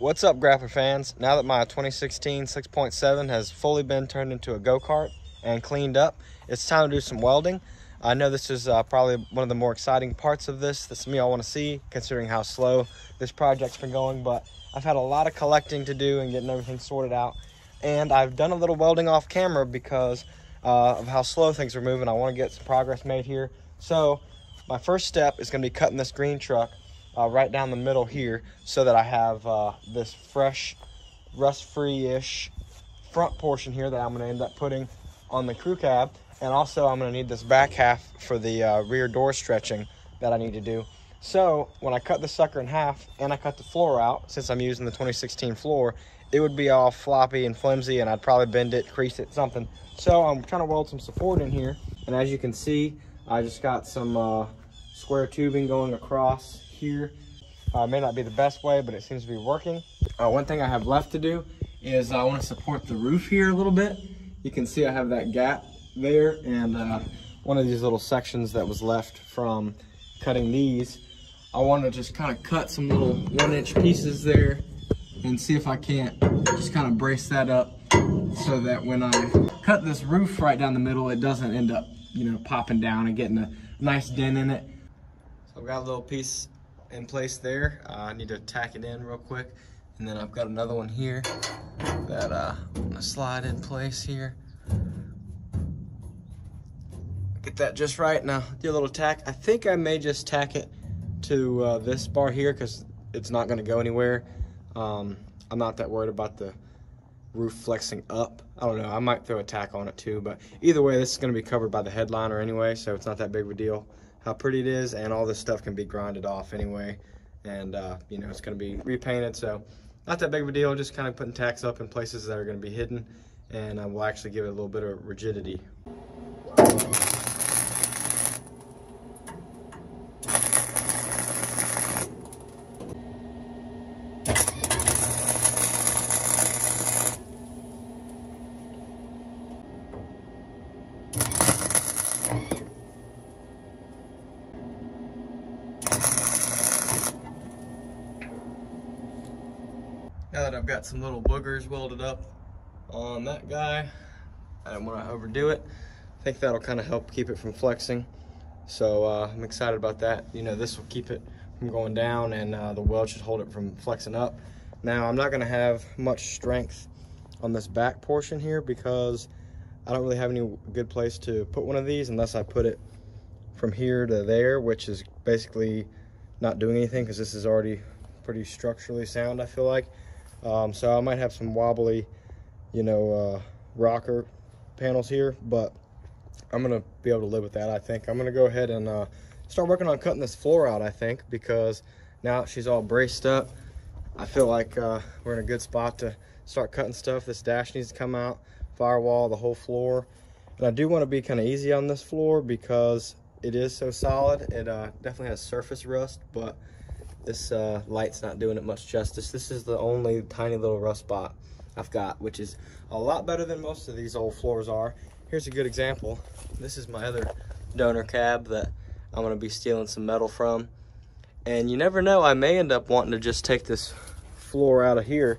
What's up, Grappler fans? Now that my 2016 6.7 has fully been turned into a go-kart and cleaned up, it's time to do some welding. I know this is uh, probably one of the more exciting parts of this. This is me I want to see, considering how slow this project's been going, but I've had a lot of collecting to do and getting everything sorted out. And I've done a little welding off camera because uh, of how slow things are moving. I want to get some progress made here. So my first step is going to be cutting this green truck uh, right down the middle here so that I have uh, this fresh, rust-free-ish front portion here that I'm going to end up putting on the crew cab. And also I'm going to need this back half for the uh, rear door stretching that I need to do. So when I cut the sucker in half and I cut the floor out, since I'm using the 2016 floor, it would be all floppy and flimsy and I'd probably bend it, crease it, something. So I'm trying to weld some support in here. And as you can see, I just got some uh, square tubing going across here. Uh, may not be the best way, but it seems to be working. Uh, one thing I have left to do is I want to support the roof here a little bit. You can see I have that gap there and uh, one of these little sections that was left from cutting these. I want to just kind of cut some little one inch pieces there and see if I can't just kind of brace that up so that when I cut this roof right down the middle, it doesn't end up, you know, popping down and getting a nice dent in it. So I've got a little piece in place there. Uh, I need to tack it in real quick. And then I've got another one here that uh, I'm gonna slide in place here. Get that just right. Now, do a little tack. I think I may just tack it to uh, this bar here because it's not gonna go anywhere. Um, I'm not that worried about the roof flexing up. I don't know, I might throw a tack on it too, but either way, this is gonna be covered by the headliner anyway, so it's not that big of a deal how pretty it is, and all this stuff can be grinded off anyway, and uh, you know, it's gonna be repainted, so not that big of a deal, just kind of putting tacks up in places that are gonna be hidden, and uh, we'll actually give it a little bit of rigidity. Now that I've got some little boogers welded up on that guy, I don't want to overdo it. I think that'll kind of help keep it from flexing. So uh, I'm excited about that. You know, this will keep it from going down and uh, the weld should hold it from flexing up. Now, I'm not going to have much strength on this back portion here because I don't really have any good place to put one of these unless I put it from here to there, which is basically not doing anything because this is already pretty structurally sound, I feel like. Um, so I might have some wobbly, you know, uh, rocker panels here, but I'm gonna be able to live with that, I think. I'm gonna go ahead and uh, start working on cutting this floor out, I think, because now she's all braced up. I feel like uh, we're in a good spot to start cutting stuff. This dash needs to come out, firewall, the whole floor. And I do want to be kind of easy on this floor because it is so solid. It uh, definitely has surface rust, but this uh, light's not doing it much justice. This is the only tiny little rust spot I've got, which is a lot better than most of these old floors are. Here's a good example. This is my other donor cab that I'm gonna be stealing some metal from. And you never know, I may end up wanting to just take this floor out of here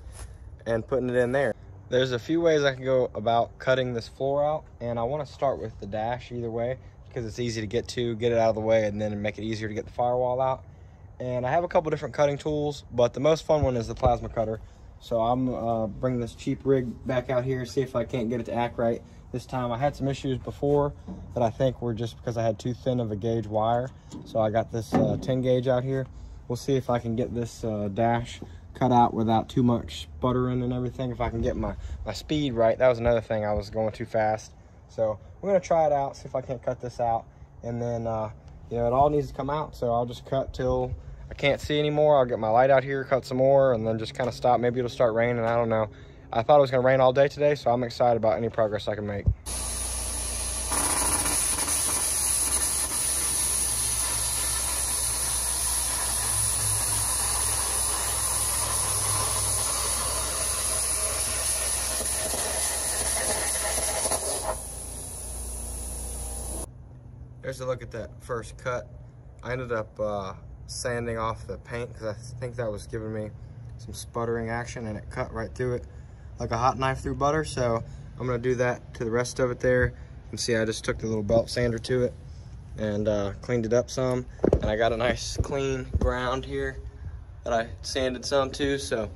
and putting it in there. There's a few ways I can go about cutting this floor out, and I wanna start with the dash either way, because it's easy to get to, get it out of the way, and then make it easier to get the firewall out and I have a couple different cutting tools, but the most fun one is the plasma cutter. So I'm uh, bringing this cheap rig back out here, see if I can't get it to act right this time. I had some issues before that I think were just because I had too thin of a gauge wire. So I got this uh, 10 gauge out here. We'll see if I can get this uh, dash cut out without too much sputtering and everything. If I can get my, my speed right. That was another thing, I was going too fast. So we're gonna try it out, see if I can't cut this out. And then, uh, you know, it all needs to come out. So I'll just cut till I can't see anymore. I'll get my light out here, cut some more, and then just kind of stop. Maybe it'll start raining. I don't know. I thought it was going to rain all day today, so I'm excited about any progress I can make. There's a look at that first cut. I ended up uh, sanding off the paint because I think that was giving me some sputtering action and it cut right through it like a hot knife through butter. So I'm gonna do that to the rest of it there. Can see I just took the little belt sander to it and uh, cleaned it up some. And I got a nice clean ground here that I sanded some too. So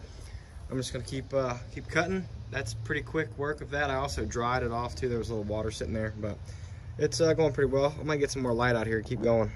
I'm just gonna keep uh, keep cutting. That's pretty quick work of that. I also dried it off too. There was a little water sitting there, but it's uh, going pretty well. I might get some more light out here keep going.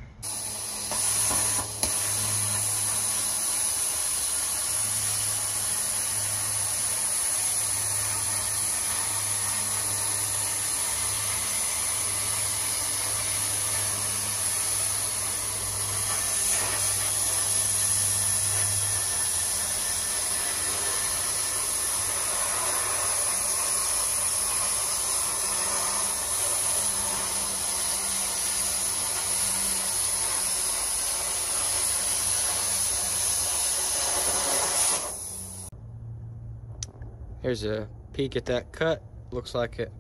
Here's a peek at that cut. Looks like it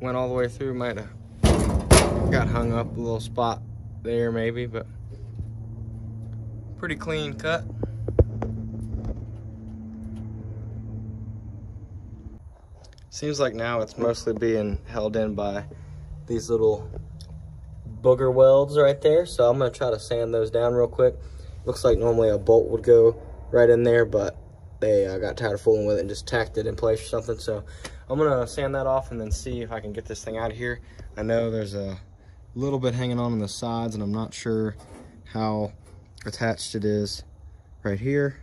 went all the way through. Might have got hung up a little spot there maybe, but pretty clean cut. Seems like now it's mostly being held in by these little booger welds right there. So I'm gonna try to sand those down real quick. Looks like normally a bolt would go right in there, but they uh, got tired of fooling with it and just tacked it in place or something. So I'm gonna sand that off and then see if I can get this thing out of here. I know there's a little bit hanging on on the sides and I'm not sure how attached it is right here.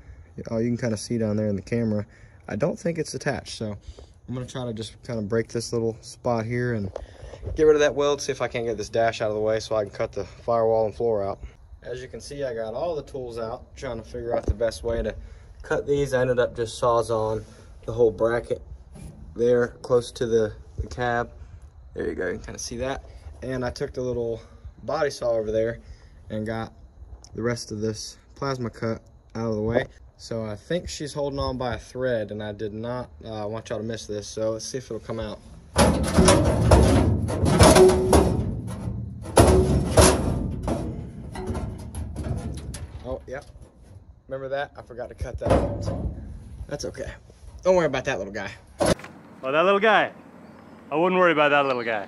Oh, you can kind of see down there in the camera. I don't think it's attached, so I'm gonna try to just kind of break this little spot here and get rid of that weld, see if I can't get this dash out of the way so I can cut the firewall and floor out. As you can see, I got all the tools out, trying to figure out the best way to cut these. I ended up just sawzalling the whole bracket there close to the, the cab. There you go, you can kind of see that. And I took the little body saw over there and got the rest of this plasma cut out of the way. So I think she's holding on by a thread and I did not uh, want y'all to miss this. So let's see if it'll come out. Oh, yep, Remember that? I forgot to cut that out. That's okay. Don't worry about that little guy. Oh, that little guy? I wouldn't worry about that little guy.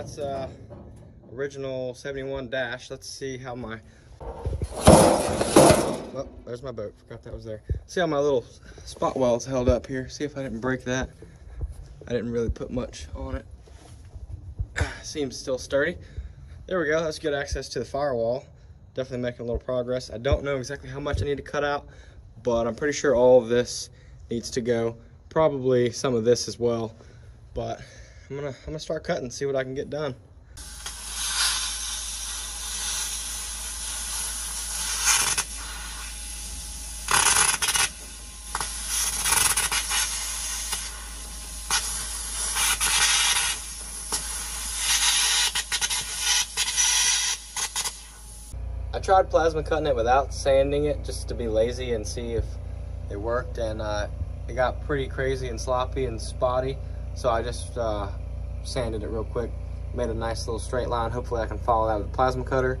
That's uh, original 71 dash. Let's see how my, oh, there's my boat. Forgot that was there. See how my little spot welds held up here. See if I didn't break that. I didn't really put much on it. Seems still sturdy. There we go. That's good access to the firewall. Definitely making a little progress. I don't know exactly how much I need to cut out, but I'm pretty sure all of this needs to go. Probably some of this as well, but I'm gonna I'm gonna start cutting, see what I can get done. I tried plasma cutting it without sanding it just to be lazy and see if it worked and uh, it got pretty crazy and sloppy and spotty. So I just uh, sanded it real quick, made a nice little straight line. Hopefully I can follow that with the plasma cutter.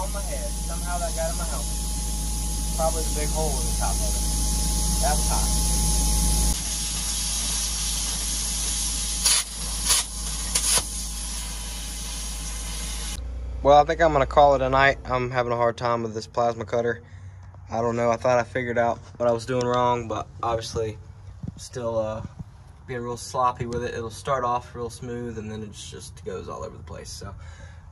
on my head. Somehow that got in my helmet. Probably the big hole in the top of it. That's hot. Well, I think I'm gonna call it a night. I'm having a hard time with this plasma cutter. I don't know. I thought I figured out what I was doing wrong, but obviously still uh, being real sloppy with it. It'll start off real smooth and then it just goes all over the place. So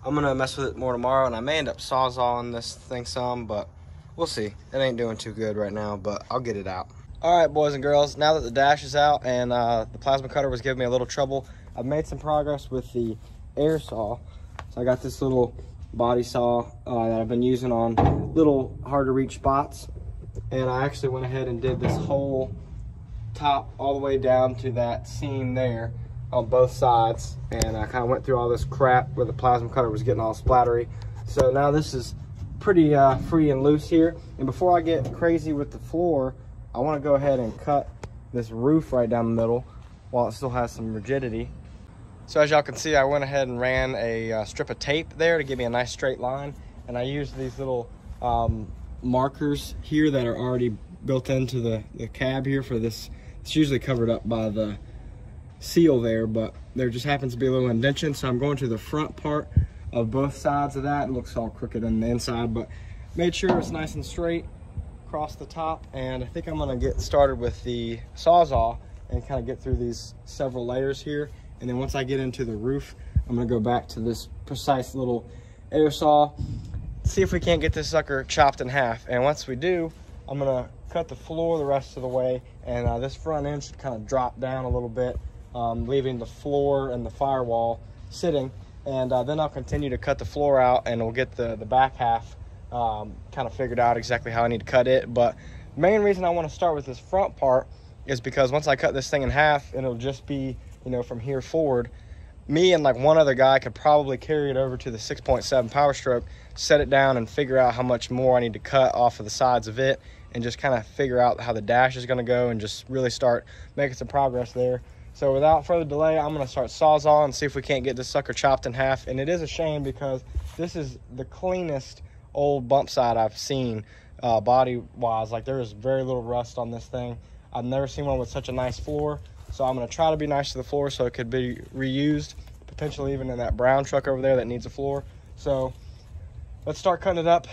I'm gonna mess with it more tomorrow and I may end up sawzalling this thing some, but we'll see. It ain't doing too good right now, but I'll get it out. All right, boys and girls, now that the dash is out and uh, the plasma cutter was giving me a little trouble, I've made some progress with the air saw. I got this little body saw uh, that I've been using on little hard to reach spots. And I actually went ahead and did this whole top all the way down to that seam there on both sides. And I kind of went through all this crap where the plasma cutter was getting all splattery. So now this is pretty uh, free and loose here. And before I get crazy with the floor, I want to go ahead and cut this roof right down the middle while it still has some rigidity. So as y'all can see, I went ahead and ran a uh, strip of tape there to give me a nice straight line. And I used these little um, markers here that are already built into the, the cab here for this. It's usually covered up by the seal there, but there just happens to be a little indentation. So I'm going to the front part of both sides of that. It looks all crooked on the inside, but made sure it's nice and straight across the top. And I think I'm gonna get started with the Sawzall and kind of get through these several layers here and then once I get into the roof, I'm gonna go back to this precise little air saw, see if we can't get this sucker chopped in half. And once we do, I'm gonna cut the floor the rest of the way. And uh, this front end should kind of drop down a little bit, um, leaving the floor and the firewall sitting. And uh, then I'll continue to cut the floor out and we'll get the, the back half um, kind of figured out exactly how I need to cut it. But main reason I wanna start with this front part is because once I cut this thing in half, it'll just be you know, from here forward, me and like one other guy could probably carry it over to the 6.7 power stroke, set it down and figure out how much more I need to cut off of the sides of it and just kind of figure out how the dash is going to go and just really start making some progress there. So without further delay, I'm going to start sawzall and see if we can't get this sucker chopped in half. And it is a shame because this is the cleanest old bump side I've seen uh, body wise. Like there is very little rust on this thing. I've never seen one with such a nice floor. So I'm gonna try to be nice to the floor so it could be reused, potentially even in that brown truck over there that needs a floor. So let's start cutting it up.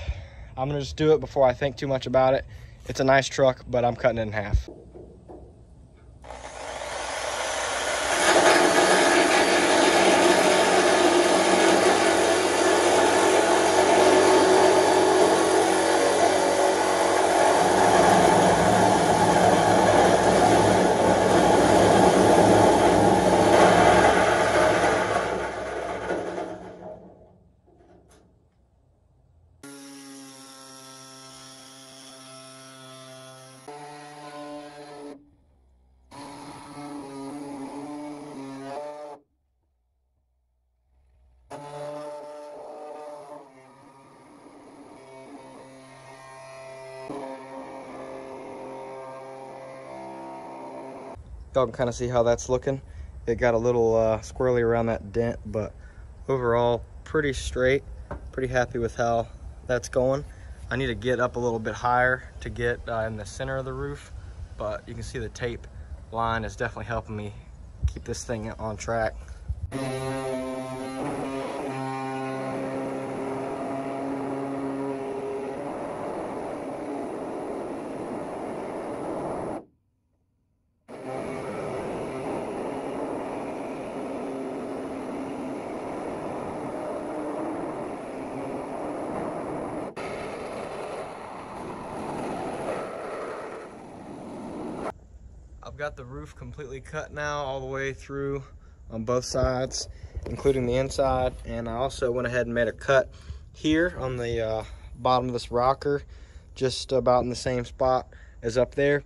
I'm gonna just do it before I think too much about it. It's a nice truck, but I'm cutting it in half. Y'all can kind of see how that's looking. It got a little uh, squirrely around that dent, but overall pretty straight. Pretty happy with how that's going. I need to get up a little bit higher to get uh, in the center of the roof, but you can see the tape line is definitely helping me keep this thing on track. I've got the roof completely cut now all the way through on both sides, including the inside. And I also went ahead and made a cut here on the uh, bottom of this rocker, just about in the same spot as up there.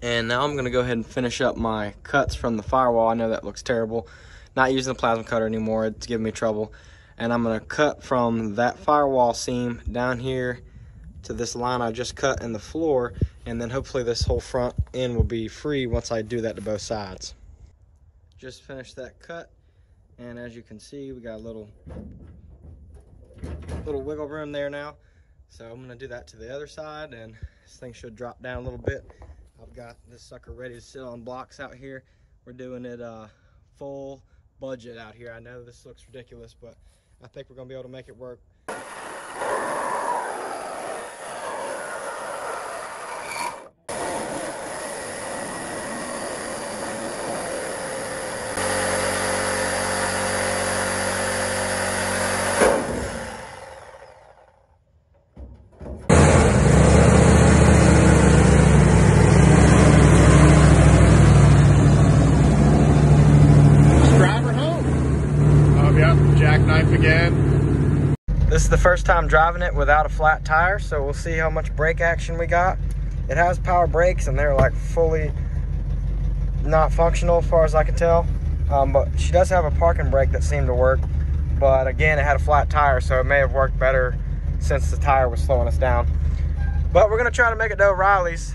And now I'm gonna go ahead and finish up my cuts from the firewall. I know that looks terrible. Not using the plasma cutter anymore, it's giving me trouble. And I'm gonna cut from that firewall seam down here to this line I just cut in the floor and then hopefully this whole front end will be free once I do that to both sides. Just finished that cut and as you can see we got a little little wiggle room there now so I'm gonna do that to the other side and this thing should drop down a little bit. I've got this sucker ready to sit on blocks out here. We're doing it uh, full budget out here. I know this looks ridiculous but I think we're gonna be able to make it work. drive her home. Oh, yeah, jackknife again. This is the first time driving it without a flat tire, so we'll see how much brake action we got. It has power brakes and they're like fully not functional as far as I can tell. Um, but she does have a parking brake that seemed to work. But again, it had a flat tire, so it may have worked better since the tire was slowing us down. But we're gonna try to make it to O'Reilly's.